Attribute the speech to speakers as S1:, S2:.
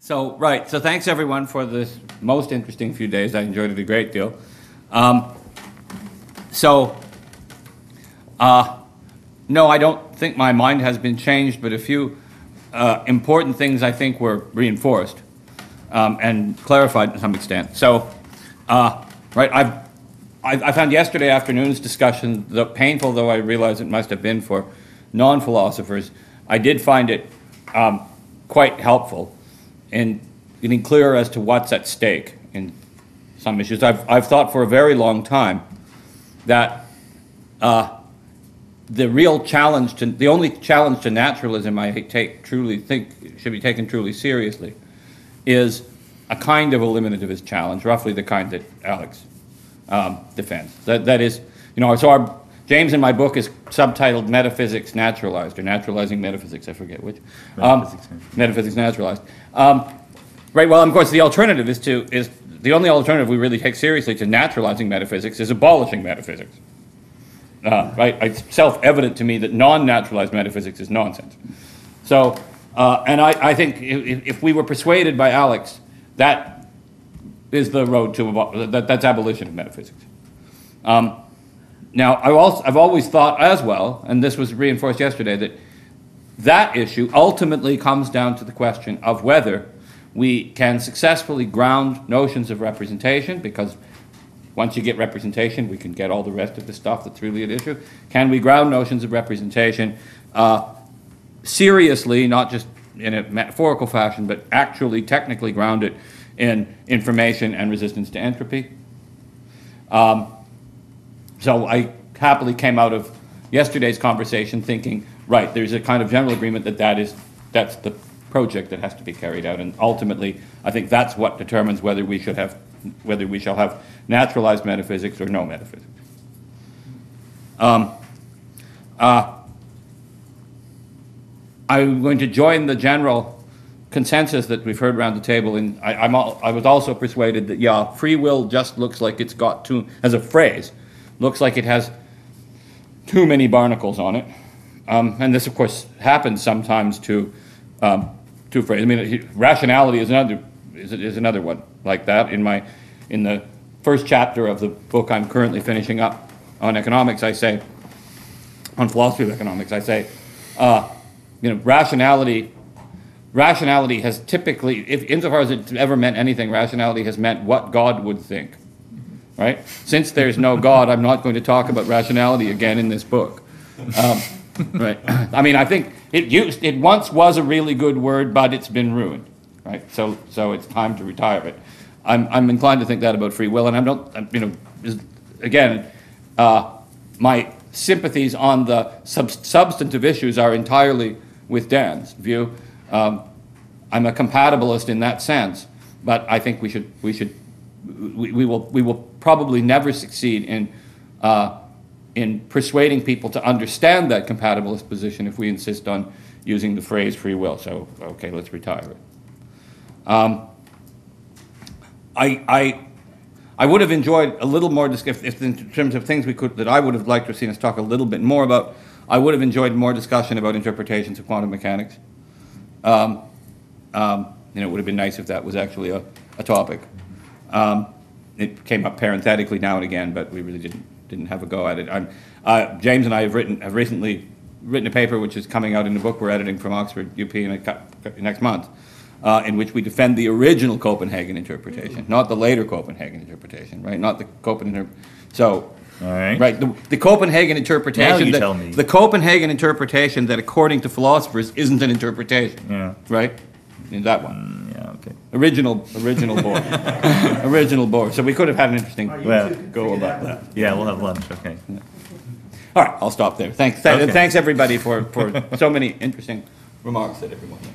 S1: So, right, so thanks everyone for this most interesting few days. I enjoyed it a great deal. Um, so, uh, no, I don't think my mind has been changed, but a few uh, important things I think were reinforced um, and clarified to some extent. So, uh, right, I've, I, I found yesterday afternoon's discussion, painful though I realize it must have been for non-philosophers, I did find it um, quite helpful in getting clearer as to what's at stake in some issues. I've, I've thought for a very long time that uh, the real challenge to, the only challenge to naturalism I take truly think should be taken truly seriously is a kind of eliminativist challenge, roughly the kind that Alex um, defends. That, that is, you know, so our, James in my book is subtitled Metaphysics Naturalized, or Naturalizing Metaphysics, I forget which. Um,
S2: Metaphysics.
S1: Metaphysics Naturalized. Um, right, well, of course, the alternative is to, is, the only alternative we really take seriously to naturalizing metaphysics is abolishing metaphysics. Uh, right, it's self-evident to me that non-naturalized metaphysics is nonsense. So, uh, and I, I think if, if we were persuaded by Alex, that is the road to, that, that's abolition of metaphysics. Um, now, I also, I've always thought as well, and this was reinforced yesterday, that that issue ultimately comes down to the question of whether we can successfully ground notions of representation, because once you get representation, we can get all the rest of the stuff that's really at issue. Can we ground notions of representation uh, seriously, not just in a metaphorical fashion, but actually technically ground it in information and resistance to entropy? Um, so I happily came out of yesterday's conversation thinking, right, there's a kind of general agreement that that is, that's the project that has to be carried out. And ultimately, I think that's what determines whether we should have, whether we shall have naturalized metaphysics or no metaphysics. Um, uh, I'm going to join the general consensus that we've heard around the table, and I, I'm al- I was also persuaded that, yeah, free will just looks like it's got too, as a phrase, looks like it has too many barnacles on it. Um, and this, of course, happens sometimes to, um, to. I mean, rationality is another, is, is another one like that. In my, in the first chapter of the book I'm currently finishing up on economics, I say, on philosophy of economics, I say, uh, you know, rationality, rationality has typically, if insofar as it's ever meant anything, rationality has meant what God would think, right? Since there's no God, I'm not going to talk about rationality again in this book. Um, right? I mean, I think it used, it once was a really good word, but it's been ruined, right? So, so it's time to retire it. I'm, I'm inclined to think that about free will, and not, I'm, you know, again, uh, my sympathies on the sub- substantive issues are entirely with Dan's view. Um, I'm a compatibilist in that sense, but I think we should, we should, we, we will, we will probably never succeed in, uh, in persuading people to understand that compatibilist position if we insist on using the phrase free will. So, okay, let's retire it. Um, I, I, I would have enjoyed a little more, dis- if, if in terms of things we could, that I would have liked to have seen us talk a little bit more about, I would have enjoyed more discussion about interpretations of quantum mechanics. Um, um, you know, it would have been nice if that was actually a, a topic. Um, it came up parenthetically now and again, but we really didn't, didn't have a go at it. Uh, James and I have written, have recently written a paper which is coming out in the book we're editing from Oxford UP in a, next month, uh, in which we defend the original Copenhagen interpretation, not the later Copenhagen interpretation, right? Not the Copenhagen. So,
S2: right.
S1: right, the, the Copenhagen interpretation.
S2: Now you
S1: that,
S2: tell me.
S1: The Copenhagen interpretation that, according to philosophers, isn't an interpretation.
S2: Yeah.
S1: Right. In that one,
S2: okay.
S1: original, original Bohr, original Bohr. So we could have had an interesting
S2: Well,
S1: go about that.
S2: yeah, we'll have lunch, okay.
S1: All right, I'll stop there. Thanks, th-
S2: Okay.
S1: thanks everybody for, for so many interesting remarks that everyone made.